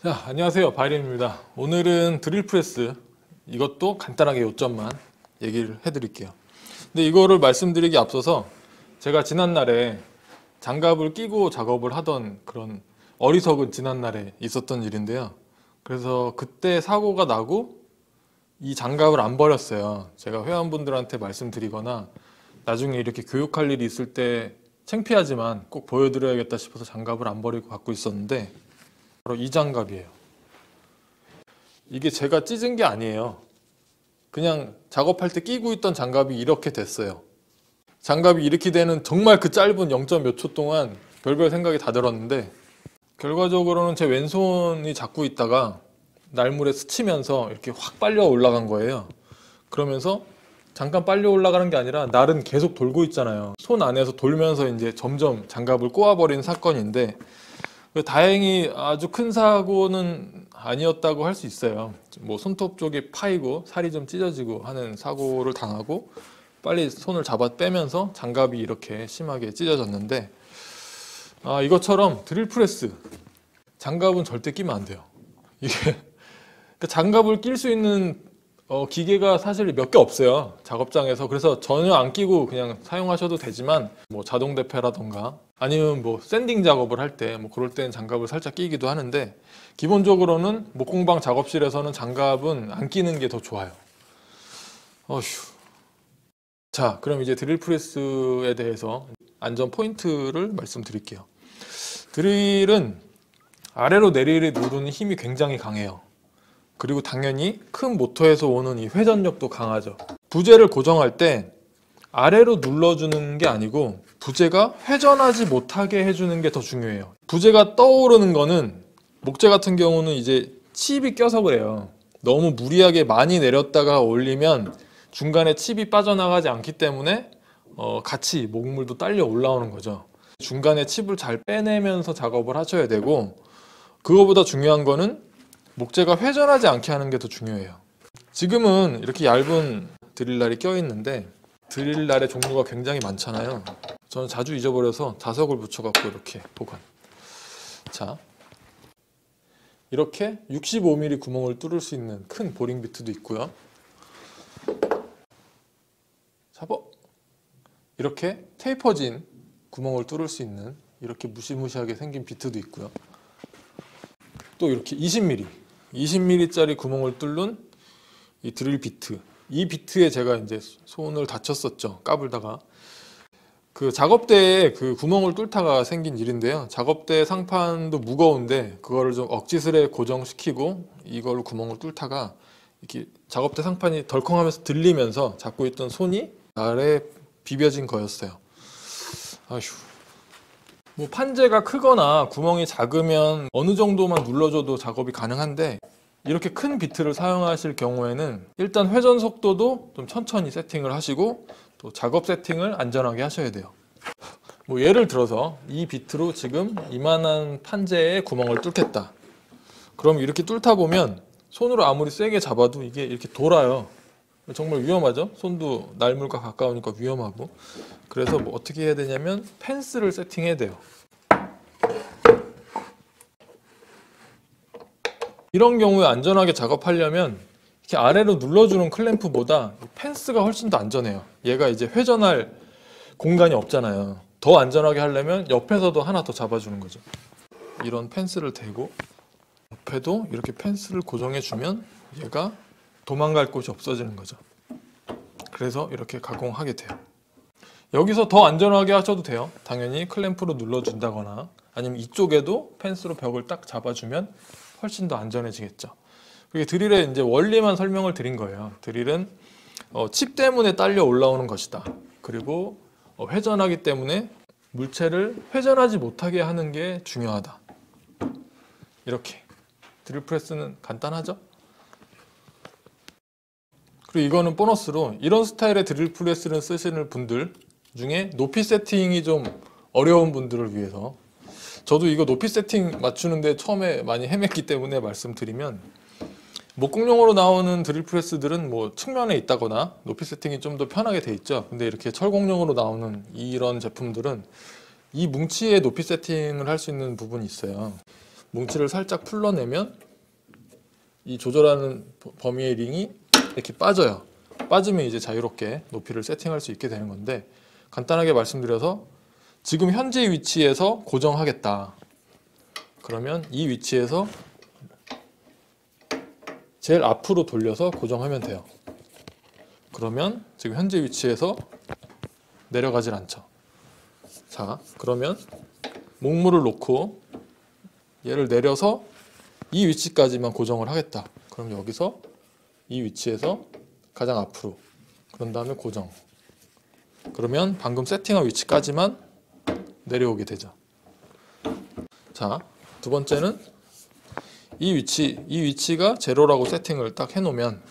자, 안녕하세요. 바이린입니다. 오늘은 드릴 프레스 이것도 간단하게 요점만 얘기를 해드릴게요. 근데 이거를 말씀드리기 앞서서 제가 지난날에 장갑을 끼고 작업을 하던 그런 어리석은 지난날에 있었던 일인데요. 그래서 그때 사고가 나고 이 장갑을 안 버렸어요. 제가 회원분들한테 말씀드리거나 나중에 이렇게 교육할 일이 있을 때 창피하지만 꼭 보여드려야겠다 싶어서 장갑을 안 버리고 갖고 있었는데 바로 이 장갑이에요. 이게 제가 찢은 게 아니에요. 그냥 작업할 때 끼고 있던 장갑이 이렇게 됐어요. 장갑이 이렇게 되는 정말 그 짧은 0. 몇 초 동안 별별 생각이 다 들었는데 결과적으로는 제 왼손이 잡고 있다가 날물에 스치면서 이렇게 확 빨려 올라간 거예요. 그러면서 잠깐 빨려 올라가는 게 아니라 날은 계속 돌고 있잖아요. 손 안에서 돌면서 이제 점점 장갑을 꼬아버린 사건인데 다행히 아주 큰 사고는 아니었다고 할 수 있어요. 뭐 손톱 쪽이 파이고 살이 좀 찢어지고 하는 사고를 당하고 빨리 손을 잡아 빼면서 장갑이 이렇게 심하게 찢어졌는데 아, 이것처럼 드릴 프레스 장갑은 절대 끼면 안 돼요. 이게 그러니까 장갑을 낄 수 있는 어, 기계가 사실 몇 개 없어요 작업장에서. 그래서 전혀 안 끼고 그냥 사용하셔도 되지만 뭐 자동 대패라던가 아니면 뭐 sanding 작업을 할 때 뭐 그럴 때는 장갑을 살짝 끼기도 하는데 기본적으로는 목공방 작업실에서는 장갑은 안 끼는 게 더 좋아요. 어휴. 자 그럼 이제 드릴 프레스에 대해서 안전 포인트를 말씀드릴게요. 드릴은 아래로 내리를 누르는 힘이 굉장히 강해요 그리고 당연히 큰 모터에서 오는 이 회전력도 강하죠. 부재를 고정할 때 아래로 눌러주는 게 아니고 부재가 회전하지 못하게 해주는 게 더 중요해요. 부재가 떠오르는 거는 목재 같은 경우는 이제 칩이 껴서 그래요. 너무 무리하게 많이 내렸다가 올리면 중간에 칩이 빠져나가지 않기 때문에 어 같이 목물도 딸려 올라오는 거죠. 중간에 칩을 잘 빼내면서 작업을 하셔야 되고 그거보다 중요한 거는 목재가 회전하지 않게 하는 게 더 중요해요. 지금은 이렇게 얇은 드릴날이 껴있는데 드릴날의 종류가 굉장히 많잖아요. 저는 자주 잊어버려서 자석을 붙여갖고 이렇게 보관. 자, 이렇게 65mm 구멍을 뚫을 수 있는 큰 보링 비트도 있고요. 잡어! 이렇게 테이퍼진 구멍을 뚫을 수 있는 이렇게 무시무시하게 생긴 비트도 있고요. 또 이렇게 20mm 20mm짜리 구멍을 뚫는 이 드릴 비트. 이 비트에 제가 이제 손을 다쳤었죠 까불다가. 그 작업대에 그 구멍을 뚫다가 생긴 일인데요. 작업대 상판도 무거운데 그거를 좀 억지스레 고정시키고 이걸 구멍을 뚫다가 이렇게 작업대 상판이 덜컹하면서 들리면서 잡고 있던 손이 아래 비벼진 거였어요. 아휴 뭐 판재가 크거나 구멍이 작으면 어느 정도만 눌러줘도 작업이 가능한데 이렇게 큰 비트를 사용하실 경우에는 일단 회전 속도도 좀 천천히 세팅을 하시고 또 작업 세팅을 안전하게 하셔야 돼요. 뭐 예를 들어서 이 비트로 지금 이만한 판재에 구멍을 뚫겠다. 그럼 이렇게 뚫다 보면 손으로 아무리 세게 잡아도 이게 이렇게 돌아요 정말 위험하죠 손도 날물과 가까우니까 위험하고 그래서 뭐 어떻게 해야 되냐면 펜스를 세팅해야 돼요. 이런 경우에 안전하게 작업하려면 이렇게 아래로 눌러주는 클램프보다 펜스가 훨씬 더 안전해요. 얘가 이제 회전할 공간이 없잖아요. 더 안전하게 하려면 옆에서도 하나 더 잡아주는 거죠. 이런 펜스를 대고 옆에도 이렇게 펜스를 고정해주면 얘가 도망갈 곳이 없어지는 거죠. 그래서 이렇게 가공하게 돼요. 여기서 더 안전하게 하셔도 돼요. 당연히 클램프로 눌러준다거나 아니면 이쪽에도 펜스로 벽을 딱 잡아주면 훨씬 더 안전해지겠죠. 그게 드릴의 이제 원리만 설명을 드린 거예요. 드릴은 어, 칩 때문에 딸려 올라오는 것이다. 그리고 어, 회전하기 때문에 물체를 회전하지 못하게 하는 게 중요하다. 이렇게 드릴 프레스는 간단하죠? 그리고 이거는 보너스로 이런 스타일의 드릴 프레스를 쓰시는 분들 중에 높이 세팅이 좀 어려운 분들을 위해서 저도 이거 높이 세팅 맞추는데 처음에 많이 헤맸기 때문에 말씀드리면 목공용으로 나오는 드릴 프레스들은 뭐 측면에 있다거나 높이 세팅이 좀 더 편하게 돼 있죠. 근데 이렇게 철공용으로 나오는 이런 제품들은 이 뭉치에 높이 세팅을 할 수 있는 부분이 있어요. 뭉치를 살짝 풀러내면 이 조절하는 버- 범위의 링이 이렇게 빠져요. 빠지면 이제 자유롭게 높이를 세팅할 수 있게 되는 건데 간단하게 말씀드려서 지금 현재 위치에서 고정하겠다. 그러면 이 위치에서 제일 앞으로 돌려서 고정하면 돼요. 그러면 지금 현재 위치에서 내려가질 않죠. 자, 그러면 목물을 놓고 얘를 내려서 이 위치까지만 고정을 하겠다. 그럼 여기서 이 위치에서 가장 앞으로 그런 다음에 고정. 그러면 방금 세팅한 위치까지만 내려오게 되죠. 자, 두 번째는 이 위치, 이 위치가 제로라고 세팅을 딱 해놓으면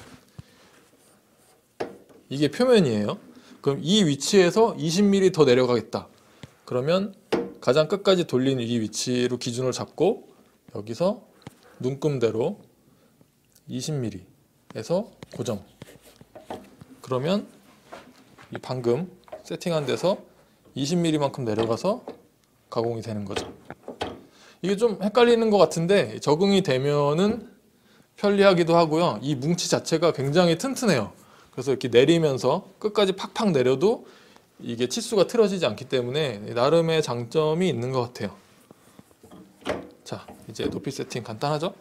이게 표면이에요. 그럼 이 위치에서 20mm 더 내려가겠다. 그러면 가장 끝까지 돌린 이 위치로 기준을 잡고 여기서 눈금대로 20mm 에서 고정. 그러면 이 방금 세팅한 데서 20mm만큼 내려가서 가공이 되는 거죠. 이게 좀 헷갈리는 것 같은데 적응이 되면은 편리하기도 하고요. 이 뭉치 자체가 굉장히 튼튼해요. 그래서 이렇게 내리면서 끝까지 팍팍 내려도 이게 치수가 틀어지지 않기 때문에 나름의 장점이 있는 것 같아요. 자, 이제 높이 세팅 간단하죠?